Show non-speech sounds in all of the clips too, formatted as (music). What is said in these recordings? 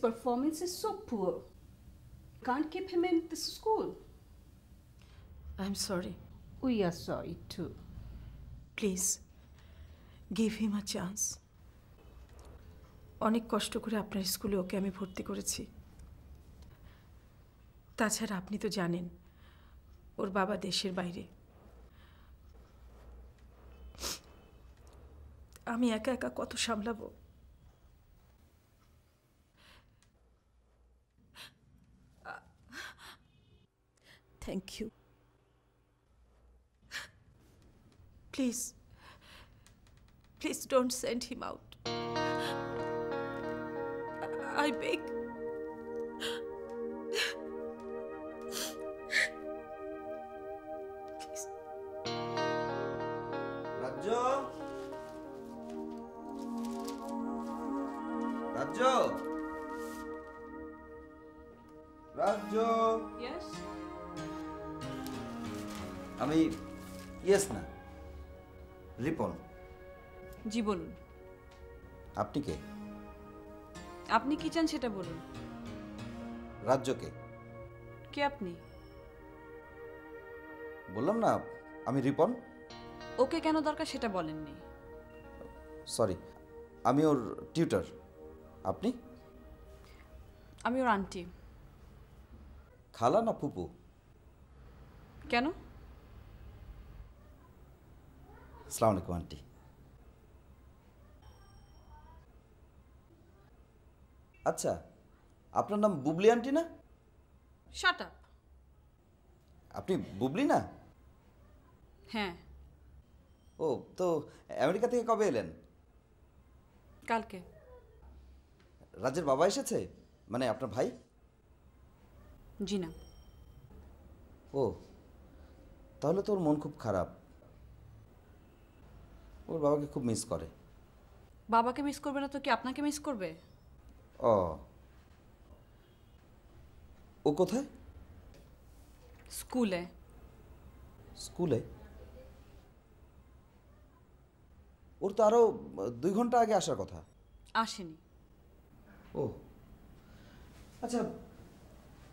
Performance is so poor. Can't keep him in this school. Am sorry We are sorry too. Please give him a chance অনেক কষ্ট করে আপনার স্কুলে ওকে আমি ভর্তি করেছি তাছাড়া আপনি তো জানেন ওর বাবা দেশের বাইরে আমি একা একা কত সামলাবো Thank you. Please. Please don't send him out. I beg. জি বলুন। আপনি কে? আপনি কি চান সেটা বলুন। রাজ্যকে? কে আপনি? বললাম না আমি রিপন। ওকে কেন দরকার সেটা বলেননি। সরি আমি ওর টিউটার। আপনি? আমি ওর আন্টি। খালা না ফুপু? কেন? সালাম আলাইকুম আন্টি। আচ্ছা আপনার নাম বুবলি আন্টি না? শাট আপ আপনি বুবলি না? হ্যাঁ। ও তো আমেরিকা থেকে কবে এলেন? কালকে। রাজের বাবা এসেছে? মানে আপনার ভাই? জি না। ও তাহলে তো ওর মন খুব খারাপ। ওর বাবাকে খুব মিস করে। বাবাকে মিস করবে না তো কি আপনাকে মিস করবে? ও। ও কোথায়? স্কুলে। স্কুলে? ওর তো আরও দুই ঘণ্টা আগে আসার কথা। আসেনি। ও। আচ্ছা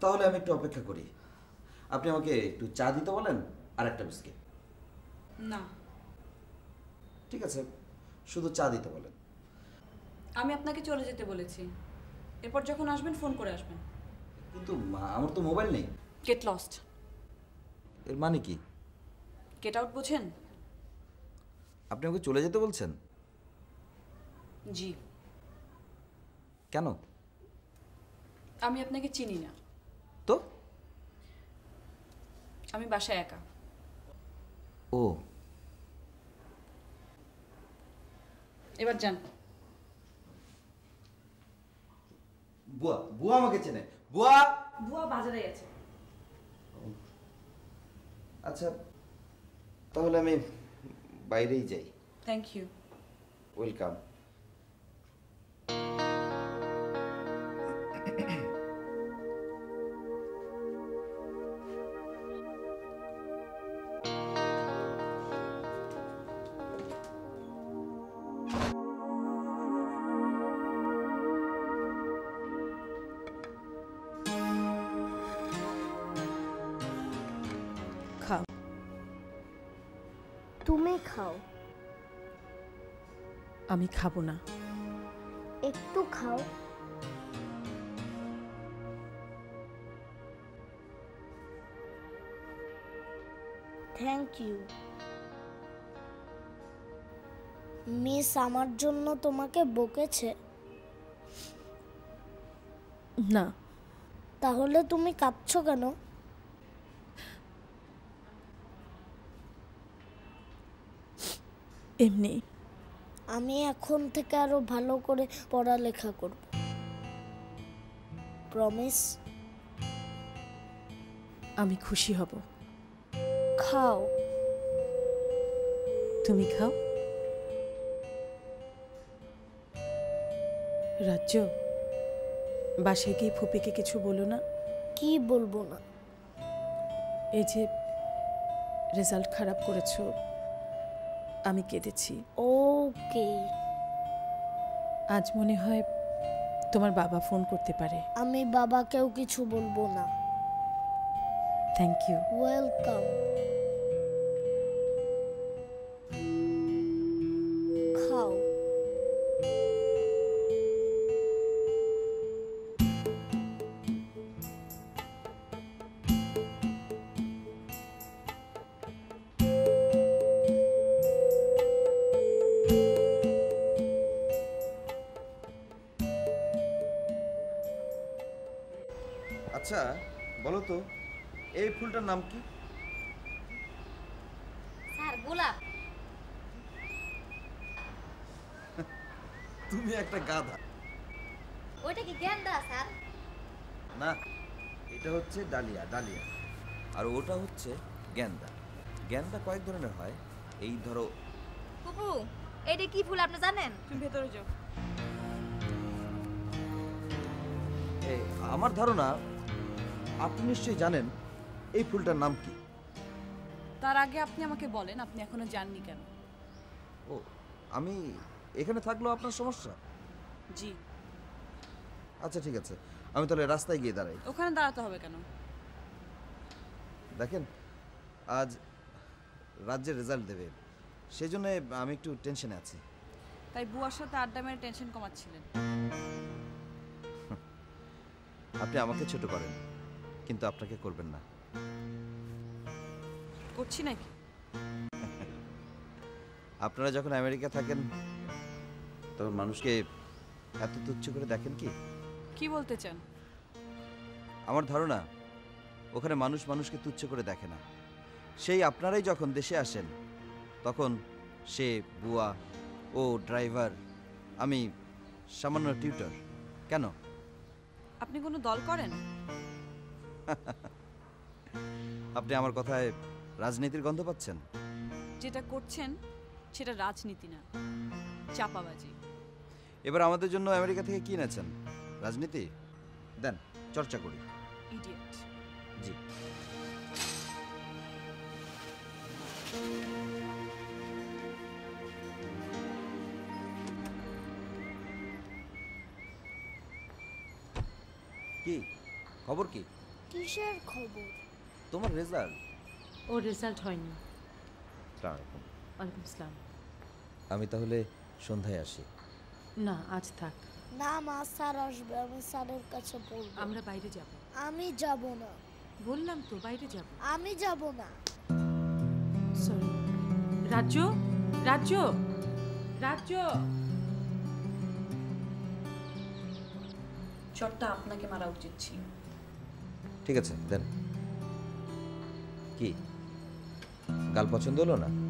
তাহলে আমি একটু অপেক্ষা করি। আপনি আমাকে একটু চা দিতে বলেন আর একটা বিস্কিট। না। ঠিক আছে শুধু চা দিতে বলেন। আমি আপনাকে চলে যেতে বলেছি। এরপর যখন আসবেন ফোন করে আসবেন। কিন্তু মা- আমার তো মোবাইল নেই। গেট লস্ট এর মানে কি? গেট আউট বোঝেন? আপনি আমাকে চলে যেতে বলছেন? জি। কেন? আমি আপনাকে চিনি না। তো? আমি বাসায় একা। ও। এবার যান। বুয়া বুয়া আমাকে চেনে। বুয়া? বুয়া বাজারে আছে আচ্ছা তাহলে আমি বাইরেই যাই। থ্যাংক ইউ ওয়েলকাম আমি খাব না। একটু খাও। থ্যাংক ইউ মিস আমার জন্য তোমাকে বকেছে। না। তাহলে তুমি কাঁদছো কেন? এমনি। আমি এখন থেকে আরও ভালো করে পড়ালেখা করব। প্রমিস আমি খুশি হব। খাও। তুমি খাও? রাজ্য বাসায় গিয়ে ফুপিকে কিছু বলো না। কি বলব না? এই যে রেজাল্ট খারাপ করেছ আমি কেঁদেছি। ওকে। আজ মনে হয় তোমার বাবা ফোন করতে পারে। আমি বাবাকেও কিছু বলব না। থ্যাংক ইউ ওয়েলকাম নাম কি? স্যার গোলাপ। (laughs) তুমি একটা গাধা। ওইটা কি গেন্দা স্যার? না এটা হচ্ছে ডালিয়া ডালিয়া। আর ওটা হচ্ছে গেন্দা গেন্দা কয়েক ধরনের হয়। এই ধরো পুপু এটা কি ফুল আপনি জানেন? তুমি ভেতরে যাও। এই, আমার ধারণা আপনি নিশ্চয়ই জানেন এই ফুলটার নাম কি? তার আগে আপনি আমাকে বলেন আপনি এখনও জাননি কেন? ও আমি এখানে থাকলেও আপনার সমস্যা? জি। আচ্ছা ঠিক আছে। আমি তাহলে রাস্তায় গিয়ে দাঁড়াই। ওখানে দাঁড়াতে হবে কেন? দেখেন আজ রাজ্যের রেজাল্ট দেবে। সেই জন্য আমি একটু টেনশনে আছি। তাই বুয়ার সাথে আড্ডা মেরে টেনশন কমাচ্ছিলেন। আপনি আমাকে ছোট করেন কিন্তু আপনাকে করবেন না। করছি নাকি? (laughs) আপনারা যখন আমেরিকা থাকেন তখন মানুষকে এত তুচ্ছ করে দেখেন কি? কি বলতে চান? আমার ধারণা ওখানে মানুষ মানুষকে তুচ্ছ করে দেখে না। সেই আপনারাই যখন দেশে আসেন তখন সে বুয়া ও ড্রাইভার আমি সামান্য টিউটর। কেন? আপনি কোনো দল করেন? (laughs) আপনি আমার কথায় রাজনীতির গন্ধ পাচ্ছেন? যেটা করছেন সেটা রাজনীতি না চাপাবাজি। এবার আমাদের জন্য আমেরিকা থেকে কি এনেছেন? রাজনীতি? দেন চর্চা করি। ইডিয়েট জি। কি? খবর কি? কিসের খবর? তোমার রেজাল্ট ও রেজাল্ট হয়নি। সালামালাইকুম ওয়ালাইকুম আসসালাম। আমি তাহলে সন্ধ্যায় আসি। না আজ থাক। না মা স্যার আসবে। আমি স্যারের কাছে বলব। আমরা বাইরে যাব। আমি যাব না। বললাম তো বাইরে যাব। আমি যাব না। সরি রাজ্য? রাজ্য? রাজ্য? চটটা আপনাকে মারা উচিত ছিল। ঠিক আছে দেন। কি? গাল পছন্দ হলো না?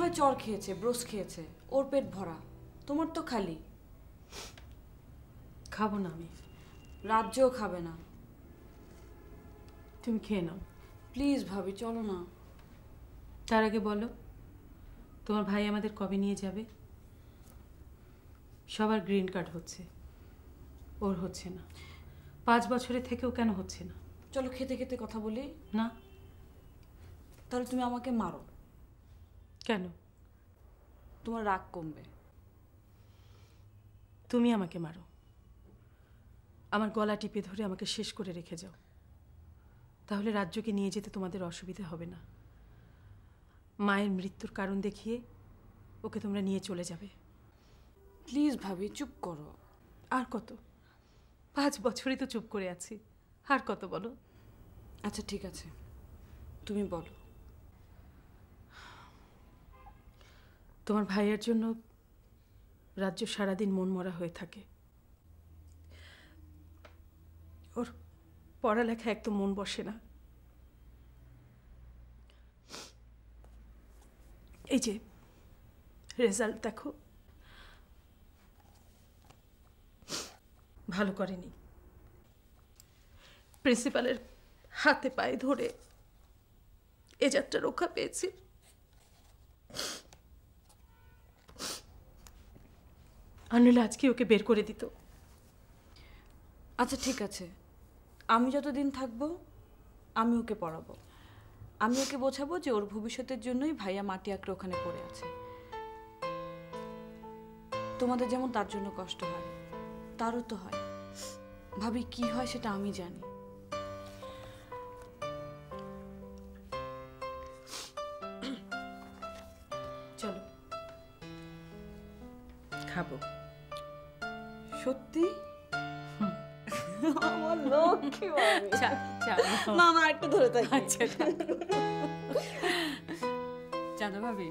হয় চর খেয়েছে ব্রোস খেয়েছে ওর পেট ভরা তোমার তো খালি। খাব না আমি রাজ্যও খাবে না। তুমি খেয়ে নাও। প্লিজ ভাবি চলো না। তার আগে বলো তোমার ভাই আমাদের কবে নিয়ে যাবে? সবার গ্রিন কার্ড হচ্ছে ওর হচ্ছে না। পাঁচ বছরের থেকেও কেন হচ্ছে না? চলো খেতে খেতে কথা বলি। না। তাহলে তুমি আমাকে মারো। কেন? তোমার রাগ কমবে। তুমি আমাকে মারো। আমার গলা টিপে ধরে আমাকে শেষ করে রেখে যাও। তাহলে রাজ্যকে নিয়ে যেতে তোমাদের অসুবিধা হবে না। মায়ের মৃত্যুর কারণ দেখিয়ে ওকে তোমরা নিয়ে চলে যাবে। প্লিজ ভাবি চুপ করো। আর কত? পাঁচ বছরই তো চুপ করে আছি। আর কত বলো? আচ্ছা ঠিক আছে। তুমি বলো। তোমার ভাইয়ের জন্য রাজ্য সারাদিন মন মরা হয়ে থাকে। ওর পড়ালেখা একদম মন বসে না। এই যে, রেজাল্ট দেখো। ভালো করেনি। প্রিন্সিপালের হাতে পায়ে ধরে এ যাত্রা রক্ষা পেয়েছি। আর নইলে আজকে ওকে বের করে দিত। আচ্ছা ঠিক আছে। আমি যতদিন থাকব আমি ওকে পড়াবো। আমি ওকে বোঝাবো যে ওর ভবিষ্যতের জন্যই ভাইয়া মাটি আঁকড়ে ওখানে পড়ে আছে। তোমাদের যেমন তার জন্য কষ্ট হয় তারও তো হয়। ভাবি কি হয় সেটা আমি জানি। চলো। খাব। সত্যি? (laughs) আমার লক্ষ্মী না একটু ধরে থাকি। আচ্ছা ভাবি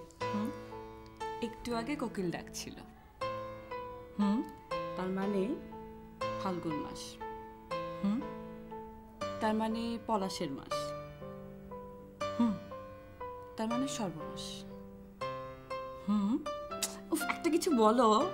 একটু আগে কোকিল ডাকছিল। হুম? তার মানে? ফাল্গুন মাস। হুম? তার মানে পলাশের মাস। হুম? তার মানে সর্বনাশ। হুম? উফ একটা কিছু বলো।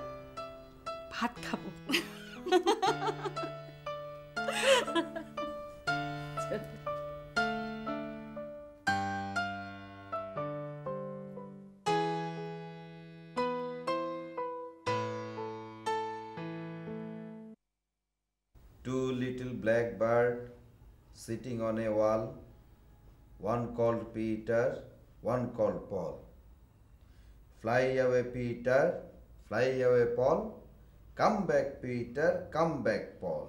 Sitting on a wall, one called Peter, one called Paul. Fly away, Peter, fly away, Paul. Come back, Peter, come back, Paul.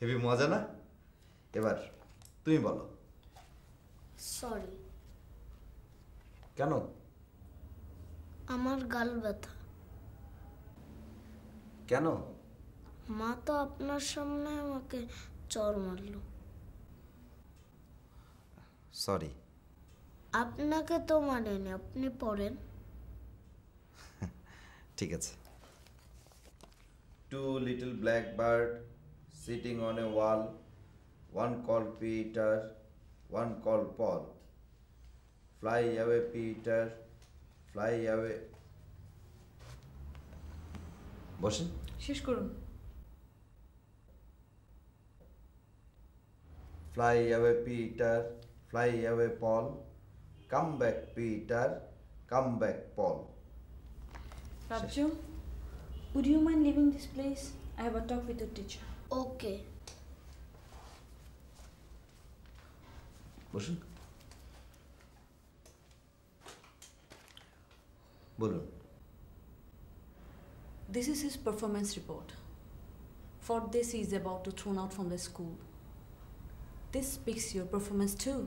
Heavy মজা না এবার তুমি বলো সরি কেন আমার গাল ব্যথা কেন মা তো আপনার সামনে আমাকে চর মারলো সরি আপনাকে তো মারেনি আপনি পড়েন। (laughs) ঠিক আছে। Two little black bird sitting on a wall one call Peter one call Paul fly away Peter fly away বসেন। শেষ করুন। Fly away Peter fly away Paul come back Peter come back Paul রাজ্য would you mind leaving this place i have a talk with your teacher ওকে বসুন বলুন this is his performance report for this he is about to thrown out from the school this speaks your performance too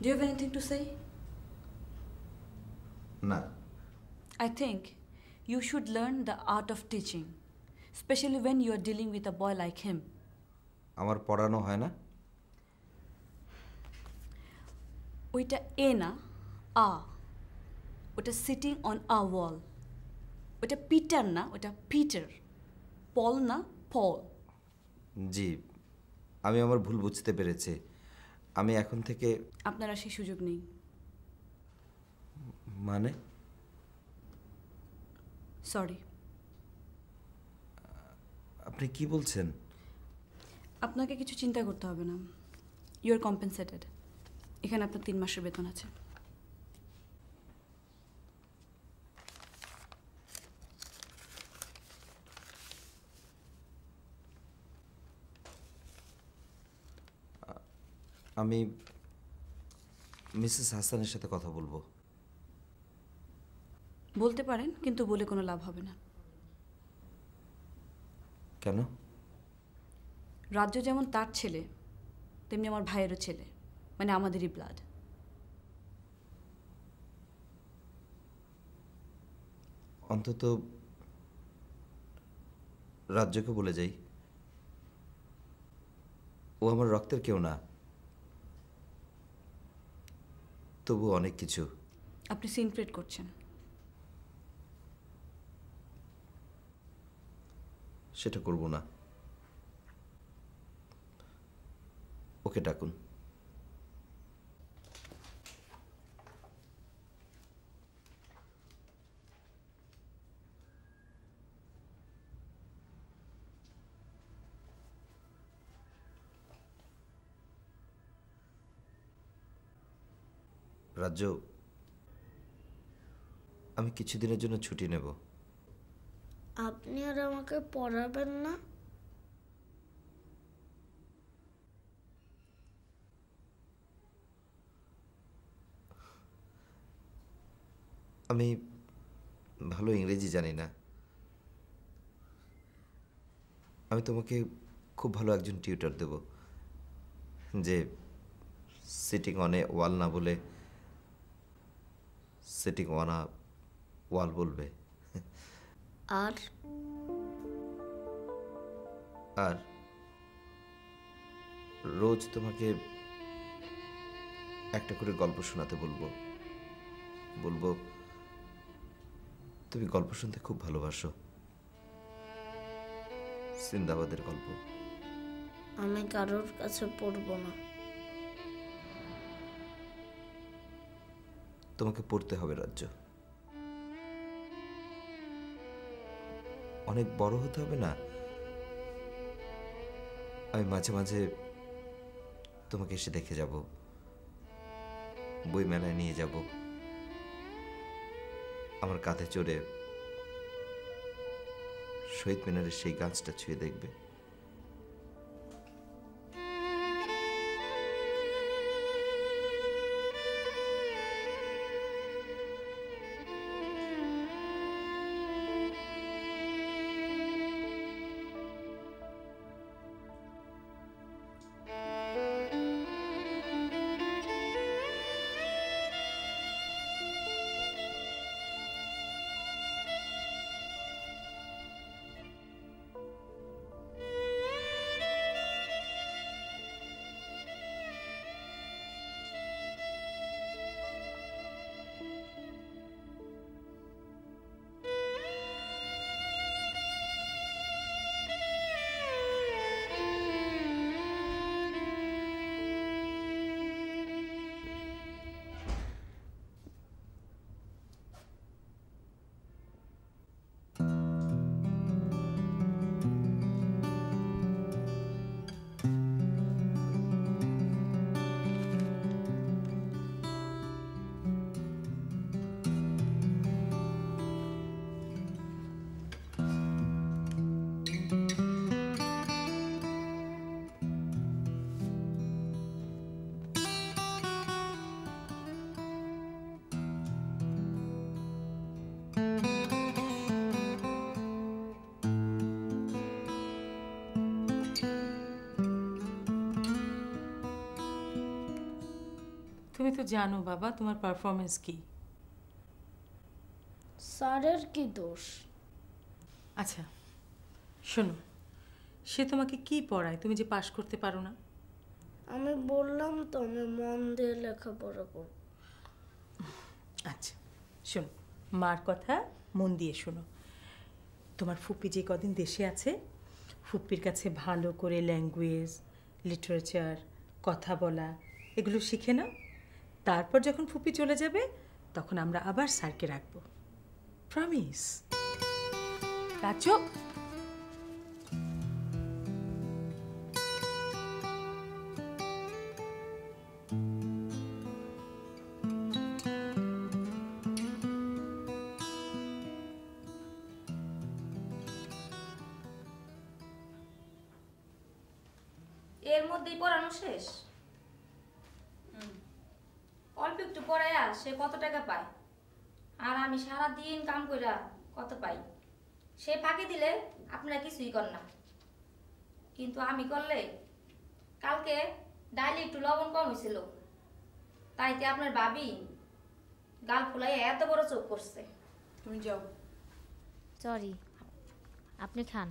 do you have anything to say না I think you should learn the art of teaching, especially when you are dealing with a boy like him. আমার পড়ানো হয় না ওইটা এ না আ ওটা sitting on a ওয়াল ওটা Peter না ওটা পিটার পল না পল জি আমি আমার ভুল বুঝতে পেরেছি। আমি এখন থেকে আপনার আর সেই সুযোগ নেই। মানে? সরি আপনি কি বলছেন? আপনাকে কিছু চিন্তা করতে হবে না। ইউ আর কম্পেনসেটেড এখানে আপনার তিন মাসের বেতন আছে। আমি মিসেস হাসানের সাথে কথা বলব। বলতে পারেন কিন্তু বলে কোনো লাভ হবে না। কেন? রাজ্য যেমন তার ছেলে তেমনি আমার ভাইয়েরও ছেলে মানে আমাদেরই ব্লাড অন্তত রাজ্যকে বলে যাই। ও আমার রক্তের কেউ না। তবু অনেক কিছু। আপনি সিন প্রেড করছেন। সেটা করব না। ওকে ডাকুন। রাজ্য আমি কিছুদিনের জন্য ছুটি নেব। আপনি আর আমাকে পড়াবেন না? আমি ভালো ইংরেজি জানি না। আমি তোমাকে খুব ভালো একজন টিউটার দেব যে সিটিং অনে ওয়াল না বলে সিটিং অন আ ওয়াল বলবে। আর? আর? রোজ তোমাকে একটা করে গল্প শোনাতে বলব। বলব তুমি গল্প শুনতে খুব ভালোবাসো। সিন্দাবাদের গল্প। আমি কারোর কাছে পড়ব না। তোমাকে পড়তে হবে রাজ্য। অনেক বড় হতে হবে না? আমি মাঝে মাঝে তোমাকে এসে দেখে যাব। বই মেলায় নিয়ে যাব। আমার কাঁধে চড়ে শহীদ মিনারের সেই গাছটা ছুঁয়ে দেখবে। তুমি তো জানো বাবা তোমার পারফরমেন্স কি। স্যারের কি দোষ? আচ্ছা শোনো সে তোমাকে কি পড়ায় তুমি যে পাশ করতে পারো না? আমি বললাম তো আমি মন দিয়ে লেখাপড়া করব। আচ্ছা শোনো মার কথা মন দিয়ে শোনো। তোমার ফুপি যে কদিন দেশে আছে ফুপ্পির কাছে ভালো করে ল্যাঙ্গুয়েজ লিটারেচার কথা বলা এগুলো শিখে নাও। তারপর যখন ফুপি চলে যাবে তখন আমরা আবার স্যারকে রাখব। প্রমিস রাজ্য কর না কিন্তু আমি করলে? কালকে ডাইলে একটু লবণ কম হয়েছিল তাইতে আপনার ভাবি গাল ফুলাই এত বড় চোখ করছে? তুমি যাও। সরি আপনি খান।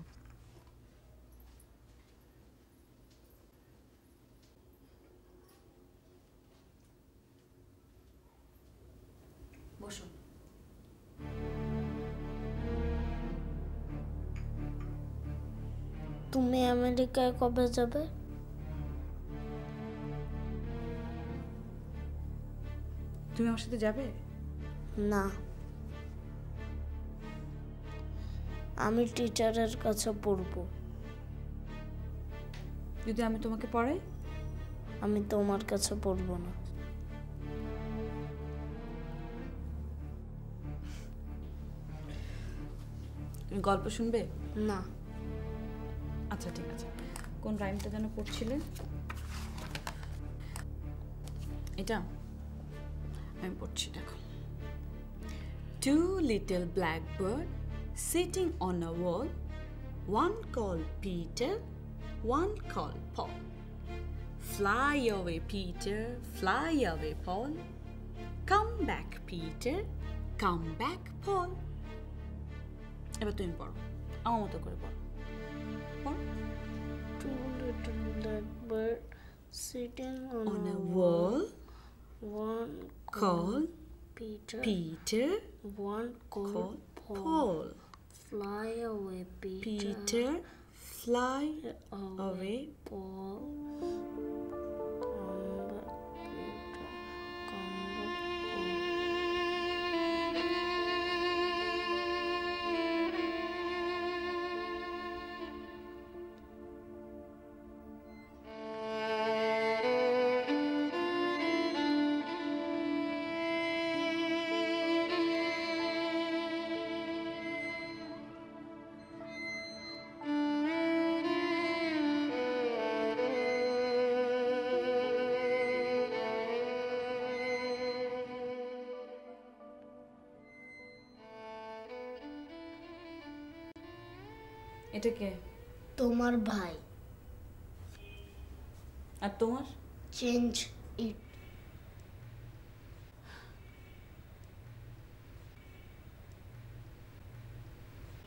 তুমি আমেরিকায় কবে যাবে? তুমি আমার সাথে যাবে? না। আমি টিচারের কাছে পড়ব। যদি আমি তোমাকে পড়াই? আমি তোমার কাছে পড়ব না। তুমি গল্প শুনবে? না। আচ্ছা ঠিক আছে। কোন রাইমটা যেন পড়ছিলে? এটা? আমি পড়ছি, দেখো। Two little black bird sitting on a wall one call Peter one call Paul fly away Peter fly away Paul come back Peter come back Paul এবার তুমি পড়ো, আমার মতো করে পড়ো। Blackbird sitting on, on a a wall one called Peter, Peter one called called Paul. Paul. Fly away, Peter. Peter fly away, away. Paul. এটা কে? তোমার ভাই। আর তোমার? চেঞ্জ ইট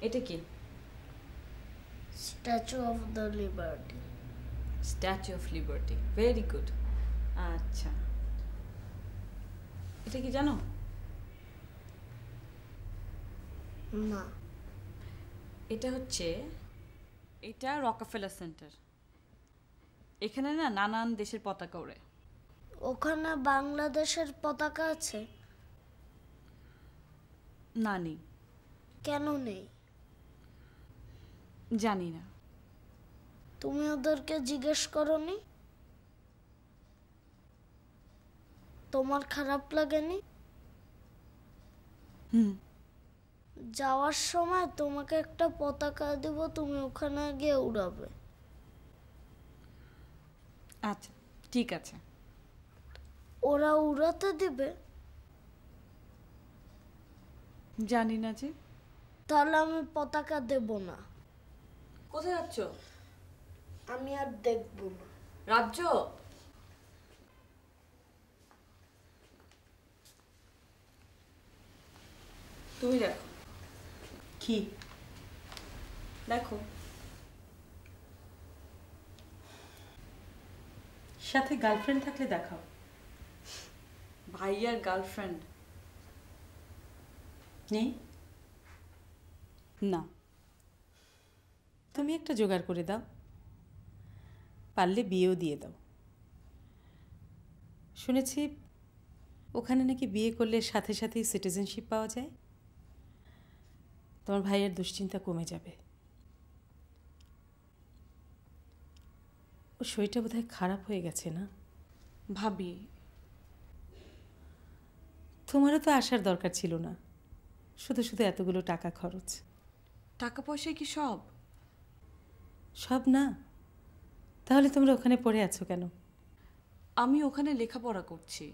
এটা কি? Statue of the Liberty Statue of Liberty very good আচ্ছা। এটা কি জানো? না। এটা হচ্ছে এটা রকাফেলার সেন্টার এখানে না নানান দেশের পতাকা ওড়ে। ওখানে বাংলাদেশের পতাকা আছে? না নেই। কেন নেই? জানি না। তুমি ওদেরকে জিজ্ঞেস করনি? তোমার খারাপ লাগেনি? হুম। যাওয়ার সময় তোমাকে একটা পতাকা দেব তুমি ওখানে গিয়ে উড়াবে। আচ্ছা ঠিক আছে। ওরা উড়াতে দিবে। জানি না যে। তাহলে আমি পতাকা দেব না। কোথায় যাচ্ছ? আমি আর দেখব না। রাজ্য? তুমি দেখো। কি? দেখো। সাথে গার্লফ্রেন্ড থাকলে দেখাও। ভাইয়ার গার্লফ্রেন্ড নেই না। তুমি একটা জোগাড় করে দাও। পারলে বিয়েও দিয়ে দাও। শুনেছি ওখানে নাকি বিয়ে করলে সাথে সাথেই সিটিজেনশিপ পাওয়া যায়। তোমার ভাইয়ের দুশ্চিন্তা কমে যাবে। ও শরীরটা বোধহয় খারাপ হয়ে গেছে না? ভাবি তোমারও তো আসার দরকার ছিল না। শুধু শুধু এতগুলো টাকা খরচ। টাকা পয়সা কি সব? সব না। তাহলে তোমরা ওখানে পড়ে আছো কেন? আমি ওখানে লেখাপড়া করছি।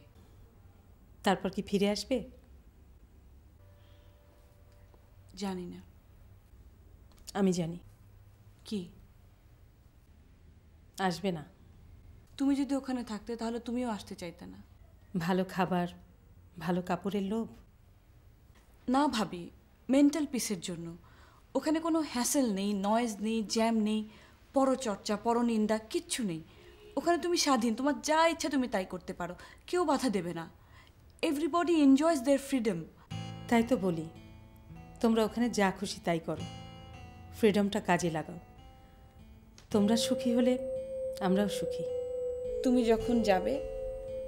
তারপর কি ফিরে আসবে? জানি না। আমি জানি। কি? আসবে না। তুমি যদি ওখানে থাকতে তাহলে তুমিও আসতে চাইতে না। ভালো খাবার ভালো কাপড়ের লোভ। না ভাবি মেন্টাল পিসের জন্য। ওখানে কোনো হ্যাসেল নেই নয়েজ নেই জ্যাম নেই পরচর্চা পরনিন্দা কিচ্ছু নেই। ওখানে তুমি স্বাধীন তোমার যা ইচ্ছা তুমি তাই করতে পারো। কেউ বাধা দেবে না। এভরিবডি এনজয়স দেয়ার ফ্রিডম তাই তো বলি তোমরা ওখানে যা খুশি তাই করো। ফ্রিডমটা কাজে লাগাও। তোমরা সুখী হলে আমরাও সুখী। তুমি যখন যাবে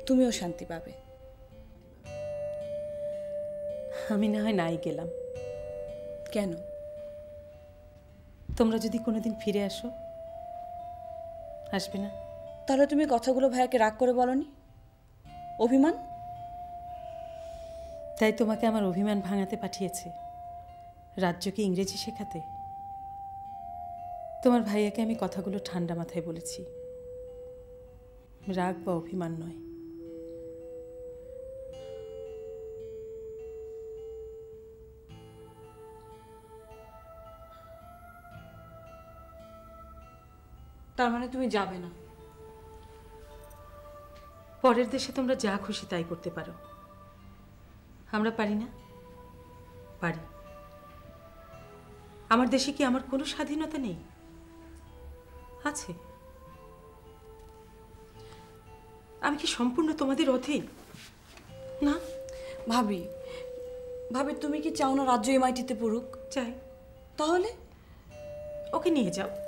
তুমিও শান্তি পাবে। আমি না হয় নাই গেলাম। কেন? তোমরা যদি কোনোদিন ফিরে আসো আসবে না। তাহলে তুমি কথাগুলো ভাইয়াকে রাগ করে বলনি? অভিমান? তাই তোমাকে আমার অভিমান ভাঙাতে পাঠিয়েছে। রাজ্যকে ইংরেজি শেখাতে? তোমার ভাইয়াকে আমি কথাগুলো ঠান্ডা মাথায় বলেছি। রাগ বা অভিমান নয়। তার মানে তুমি যাবে না। পরের দেশে তোমরা যা খুশি তাই করতে পারো। আমরা পারি না? পারি। আমার দেশে কি আমার কোনো স্বাধীনতা নেই? আছে। আমি কি সম্পূর্ণ তোমাদের অধীন? না। ভাবি ভাবি তুমি কি চাও না রাজ্য এমআইটিতে পড়ুক? চাই। তাহলে? ওকে নিয়ে যাও।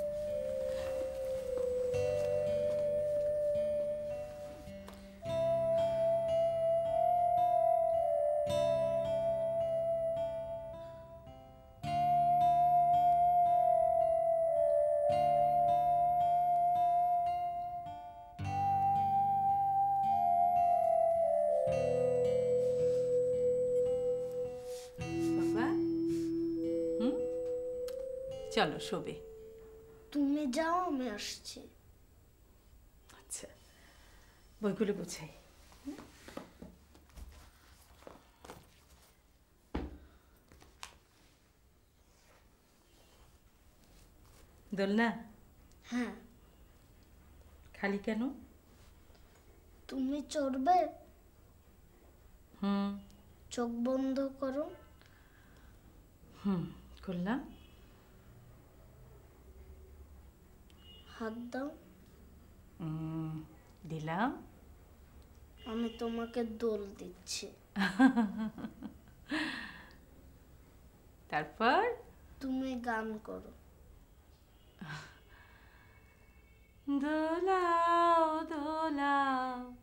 শোবে তুমি যাও আমি আসছি। আচ্ছা বইগুলো গোছাই। দোলনা? হ্যাঁ। খালি কেন? তুমি চড়বে? হুম। চোখ বন্ধ করো। হুম করলাম। হাত দাও দিলাম। আমি তোমাকে দোল দিচ্ছি। (laughs) তারপর? তুমি গান করো। দোলাও দোলাও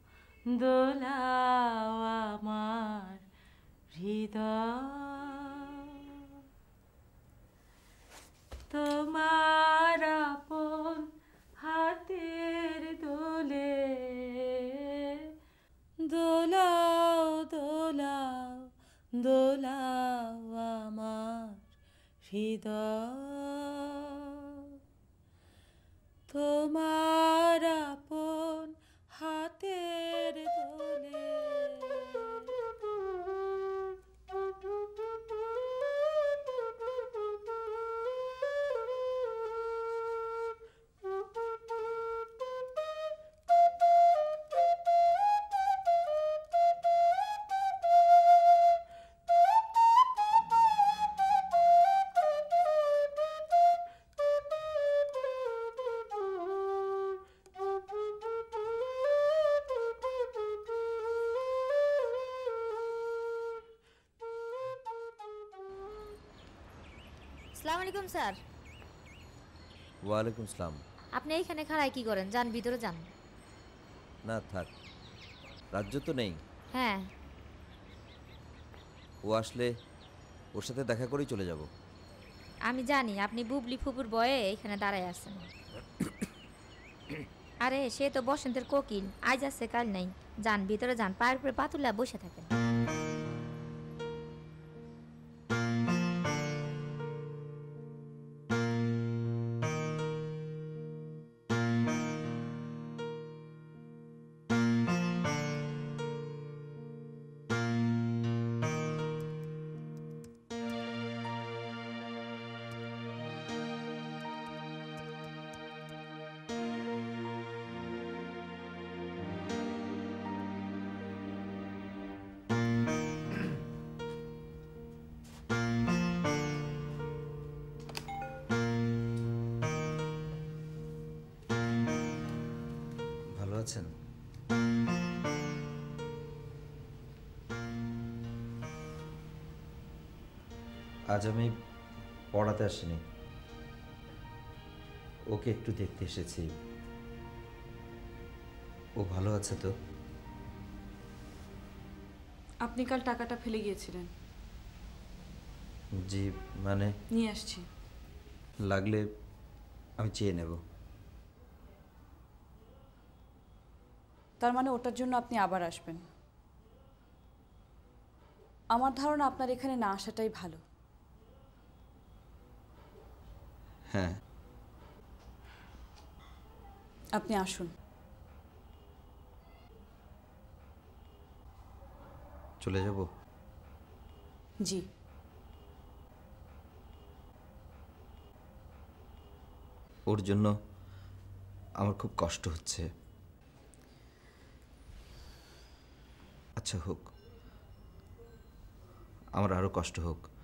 দোলাও আমার হৃদয়। তোমার হৃদয় আলাইকুম স্যার। ওয়ালাইকুম আসসালাম আপনি এইখানে খাড়ায় কি করেন? যান ভিতরে যান। না থাক। রাজ্য তো নেই। হ্যাঁ। ও আসলে ওর সাথে দেখা করেই চলে যাব। আমি জানি আপনি বুবলি ফুপুর বয়ে এখানে দাঁড়ায় আছেন। আরে সে তো বসন্তের কোকিল। আজ আছে কাল নাই। যান ভিতরে যান। পায়ের উপরে পাতুলা বসে আজ আমি পড়াতে আসিনি। ওকে একটু দেখতে এসেছি। ও ভালো আছে তো? আপনি কাল টাকাটা ফেলে গিয়েছিলেন। জি মানে? নিয়ে আসছি। লাগলে আমি চেয়ে নেব। তার মানে ওটার জন্য আপনি আবার আসবেন। আমার ধারণা আপনার এখানে না আসাটাই ভালো। হ্যাঁ। আপনি আসুন। চলে যাব? জি। ওর জন্য আমার খুব কষ্ট হচ্ছে। আচ্ছা হোক। আমার আরও কষ্ট হোক।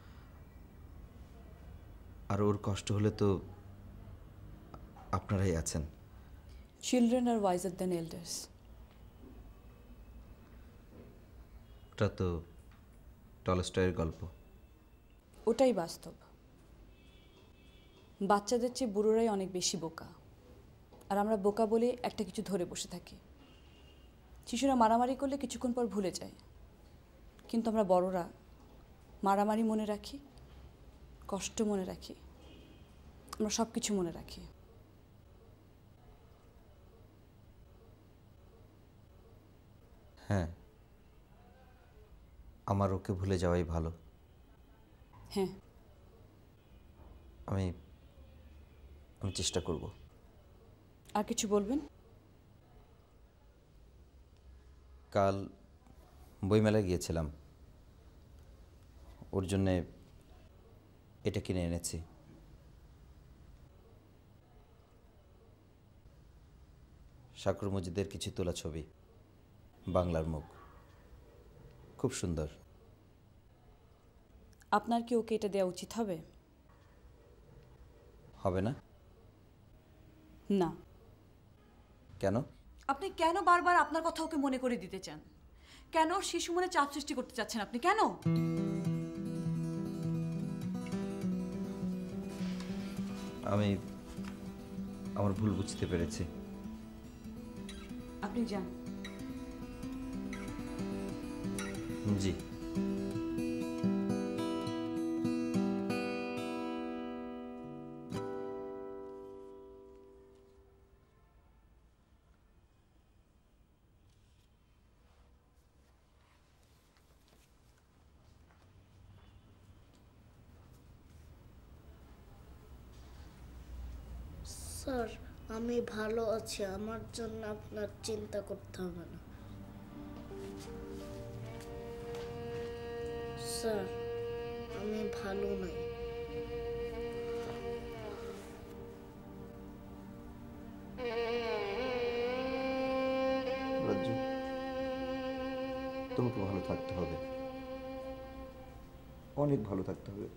আর ওর কষ্ট হলে তো আপনারাই আছেন। Children are wiser than elders ওটা তো টলস্টয়ের গল্প। ওটাই বাস্তব। বাচ্চাদের চেয়ে বুড়োরাই অনেক বেশি বোকা। আর আমরা বোকা বলে একটা কিছু ধরে বসে থাকি। শিশুরা মারামারি করলে কিছুক্ষণ পর ভুলে যায়। কিন্তু আমরা বড়রা মারামারি মনে রাখি। কষ্ট মনে রাখি। আমরা সব কিছু মনে রাখি। হ্যাঁ। আমার ওকে ভুলে যাওয়াই ভালো। হ্যাঁ। আমি আমি চেষ্টা করব। আর কিছু বলবেন? কাল বইমেলায় গিয়েছিলাম। ওর জন্যে এটা কিনে এনেছি। শাকুর মজিদের কিছু তোলা ছবি বাংলার মুখ। খুব সুন্দর। আপনার কি ওকে এটা দেওয়া উচিত হবে? হবে না? না। কেন? আপনি কেন বারবার আপনার কথা ওকে মনে করে দিতে চান? কেন শিশু মনে চাপ সৃষ্টি করতে চাচ্ছেন আপনি? কেন? আমি আমার ভুল বুঝতে পেরেছি। আপনি যান। জি। আমি ভালো আছি, আমার জন্য আপনার চিন্তা করতে হবে না। স্যার, আমি ভালো নাই। তোমাকে ভালো থাকতে হবে। অনেক ভালো থাকতে হবে।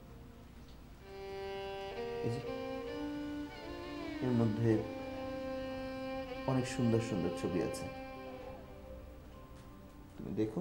এর মধ্যে অনেক সুন্দর সুন্দর ছবি আছে। তুমি দেখো।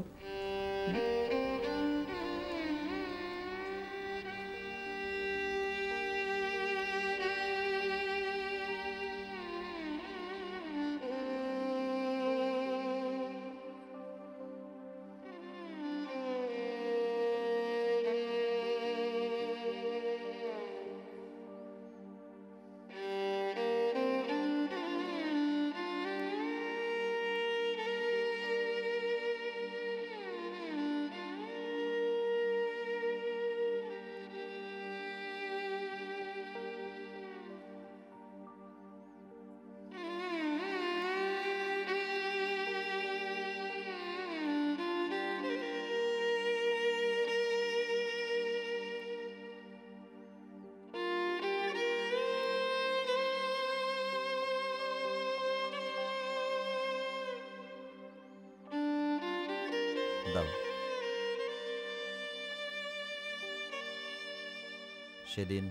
সেদিন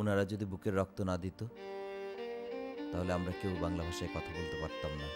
ওনারা যদি বুকের রক্ত না দিত, তাহলে আমরা কেউ বাংলা ভাষায় কথা বলতে পারতাম না।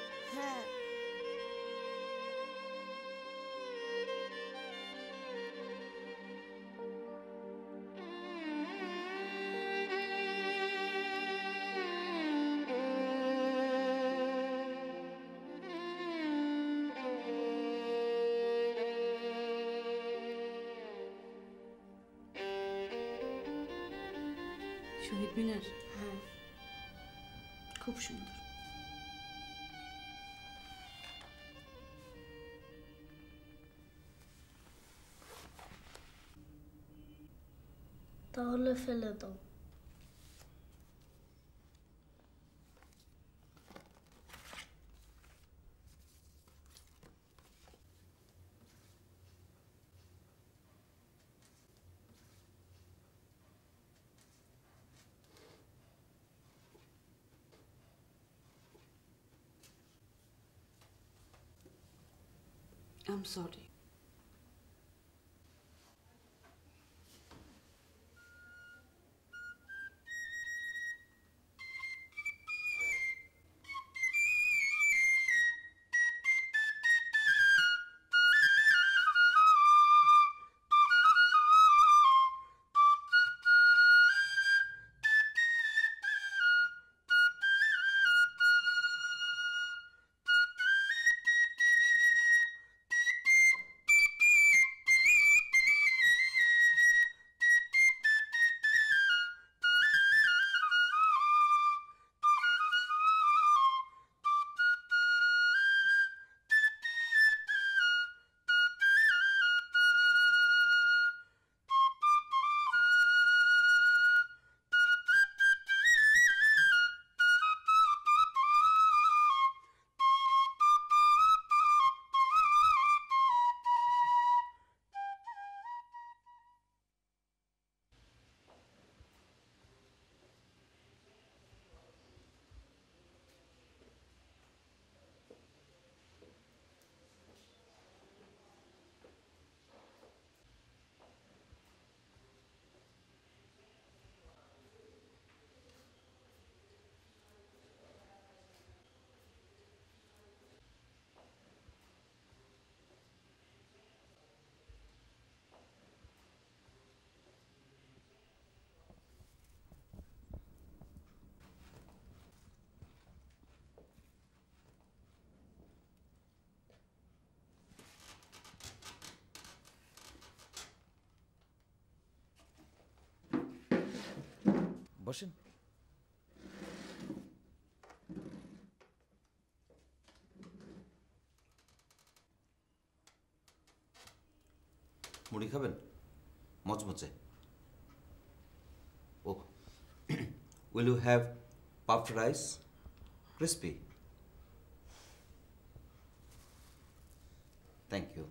তাহলে ফেলে দাও। আই এম বসেন। মুড়ি খাবেন? মচমচে। ও will you have puffed rice? Crispy? Thank you.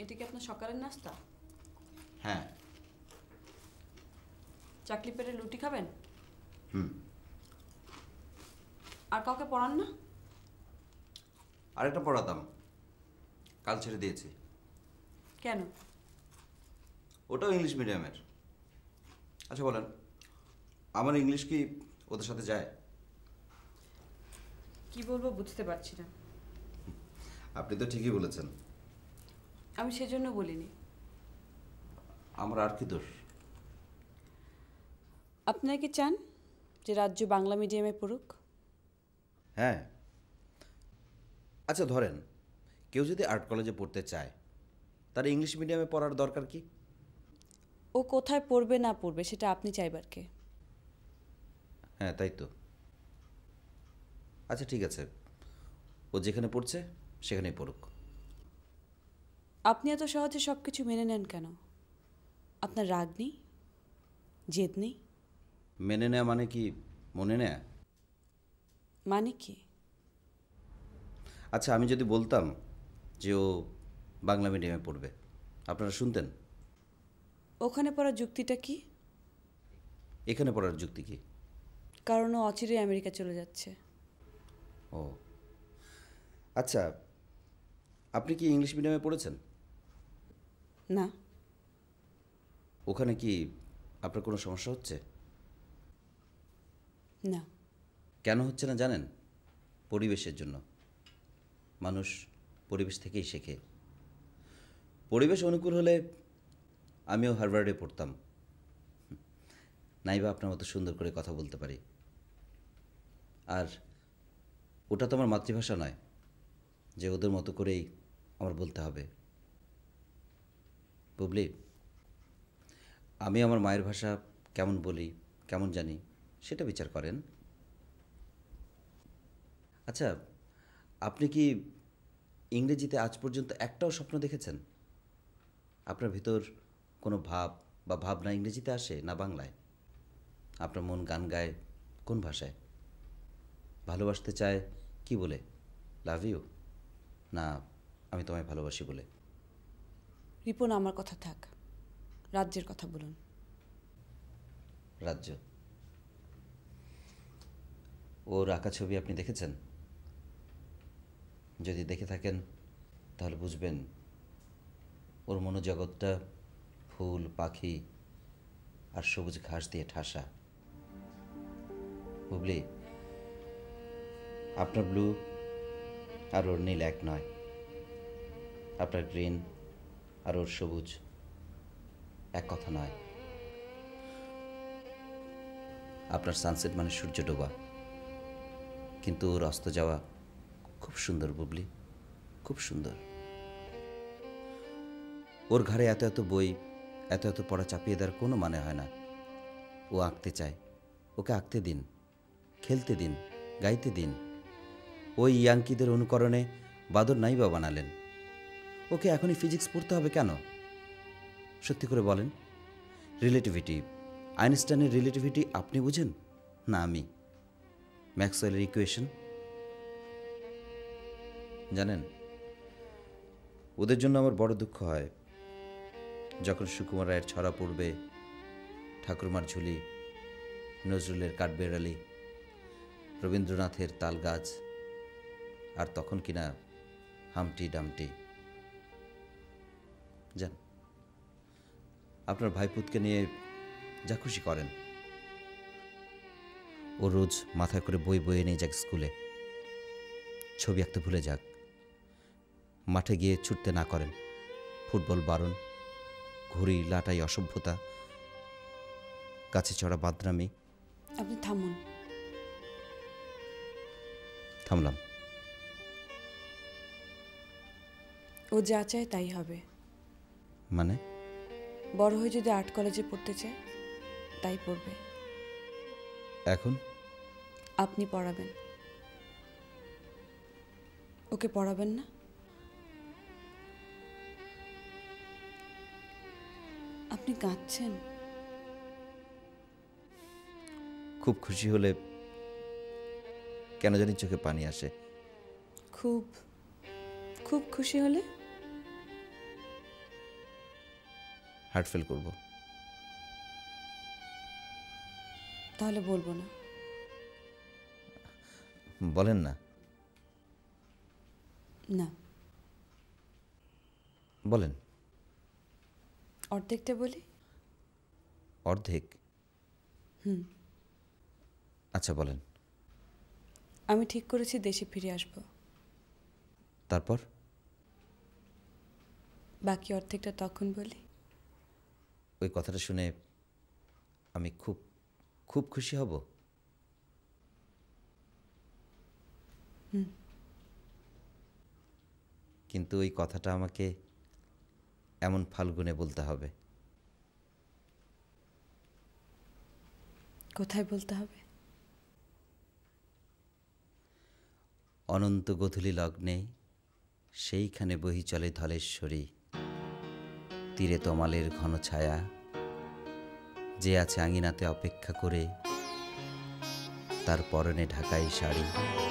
এটা কি আপনার সকালের নাস্তা? হ্যাঁ। চাকলি পেটে লুটি খাবেন? হুম। আর কাউকে পড়ান না? আরেকটা পড়াতাম। কাল ছেড়ে দিয়েছি। কেন? ওটাও ইংলিশ মিডিয়ামের। আচ্ছা বলেন। আমার ইংলিশ কি ওদের সাথে যায়? কি বলব বুঝতে পারছি না। আপনি তো ঠিকই বলেছেন। আমি সেজন্য বলিনি। আমার আর কি দোষ? আপনারা কি চান যে রাজ্য বাংলা মিডিয়ামে পড়ুক? হ্যাঁ। আচ্ছা ধরেন কেউ যদি আর্ট কলেজে পড়তে চায় তার ইংলিশ মিডিয়ামে পড়ার দরকার কি? ও কোথায় পড়বে না পড়বে সেটা আপনি চাইবার কে? হ্যাঁ তাই তো। আচ্ছা ঠিক আছে। ও যেখানে পড়ছে সেখানেই পড়ুক। আপনি এত সহজে সব কিছু মেনে নেন কেন? আপনার রাগ নেই? জেদ নেই? মেনে নেয়া মানে কি মনে নেয়া? মানে কি? আচ্ছা আমি যদি বলতাম যে ও বাংলা মিডিয়ামে পড়বে আপনারা শুনতেন? ওখানে পড়ার যুক্তিটা কি? এখানে পড়ার যুক্তি কি? কারণ ও অচিরে আমেরিকা চলে যাচ্ছে। ও। আচ্ছা আপনি কি ইংলিশ মিডিয়ামে পড়েছেন? না। ওখানে কি আপনার কোনো সমস্যা হচ্ছে? না। কেন হচ্ছে না জানেন? পরিবেশের জন্য। মানুষ পরিবেশ থেকেই শেখে। পরিবেশ অনুকূল হলে আমিও হার্ভার্ডে পড়তাম। নাইবা আপনার মতো সুন্দর করে কথা বলতে পারি। আর ওটা তো আমার মাতৃভাষা নয়, যে ওদের মতো করেই আমার বলতে হবে। বুবলি, আমি আমার মায়ের ভাষা কেমন বলি, কেমন জানি? সেটা বিচার করেন। আচ্ছা আপনি কি ইংরেজিতে আজ পর্যন্ত একটাও স্বপ্ন দেখেছেন? আপনার ভিতর কোনো ভাব বা ভাবনা ইংরেজিতে আসে না বাংলায়? আপনার মন গান গায় কোন ভাষায়? ভালোবাসতে চায় কি বলে? লাভ ইউ না আমি তোমায় ভালোবাসি বলে। রিপন আমার কথা থাক। রাজ্যের কথা বলুন। রাজ্য? ওর আঁকা ছবি আপনি দেখেছেন? যদি দেখে থাকেন, তাহলে বুঝবেন ওর মনোজগৎটা ফুল, পাখি আর সবুজ ঘাস দিয়ে ঠাসা। বুবলি, আপনার ব্লু আর ওর নীল এক নয়। আপনার গ্রিন আর ওর সবুজ এক কথা নয়। আপনার সানসেট মানে সূর্য ডোবা। কিন্তু ওর অস্ত যাওয়া খুব সুন্দর, বুবলি। খুব সুন্দর। ওর ঘাড়ে এত এত বই, এত এত পড়া চাপিয়ে দেওয়ার কোনো মানে হয় না। ও আঁকতে চায়। ওকে আঁকতে দিন, খেলতে দিন, গাইতে দিন। ওই ইয়াঙ্কিদের অনুকরণে বাদর নাইবা বানালেন। ওকে এখনই ফিজিক্স পড়তে হবে কেন? সত্যি করে বলেন। রিলেটিভিটি, আইনস্টাইনের রিলেটিভিটি আপনি বুঝেন? না, আমি। ম্যাক্সওয়েলের ইকুয়েশন জানেন? ওদের জন্য আমার বড় দুঃখ হয়। যখন সুকুমার রায়ের ছড়া পড়বে, ঠাকুরমার ঝুলি, নজরুলের কাঠবেড়ালি, রবীন্দ্রনাথের তাল গাছ আর তখন কিনা হামটি ডামটি। যান আপনার ভাইপুতকে নিয়ে যা খুশি করেন। ও রোজ মাথায় করে বই বয়ে নিয়ে যাক স্কুলে। ছবি আঁকতে ভুলে যাক। মাঠে গিয়ে ছুটতে না করেন। ফুটবল বারণ ঘুড়ি লাটাই অসভ্যতা গাছে চড়া বাদরামি। আপনি থামুন। থামলাম। ও যা চায় তাই হবে। মানে? বড় হয়ে যদি আর্ট কলেজে পড়তে চায় তাই পড়বে। এখন? আপনি পড়াবেন। ওকে পড়াবেন না? আপনি কাঁদছেন? খুব খুশি হলে কেন জানি চোখে পানি আসে। খুব খুব খুশি হলে? হার্ট ফেল করব। তাহলে বলব না। বলেন না। না। বলেন। অর্ধেকটা বলি? অর্ধেক? হুম। আচ্ছা বলেন। আমি ঠিক করেছি দেশে ফিরে আসব। তারপর? বাকি অর্ধেকটা তখন বলি। ওই কথাটা শুনে আমি খুব খুব খুশি হব। কিন্তু ওই কথাটা আমাকে এমন ফাল্গুনে বলতে হবে। কোথায় বলতে হবে? অনন্ত গধূলি লগ্নে সেইখানে বহি চলে ধলেশ্বরী। তীরে তমালের ঘন ছায়া যে আছে আঙিনাতে অপেক্ষা করে তার পরনে ঢাকাই শাড়ি।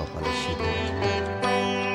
お話。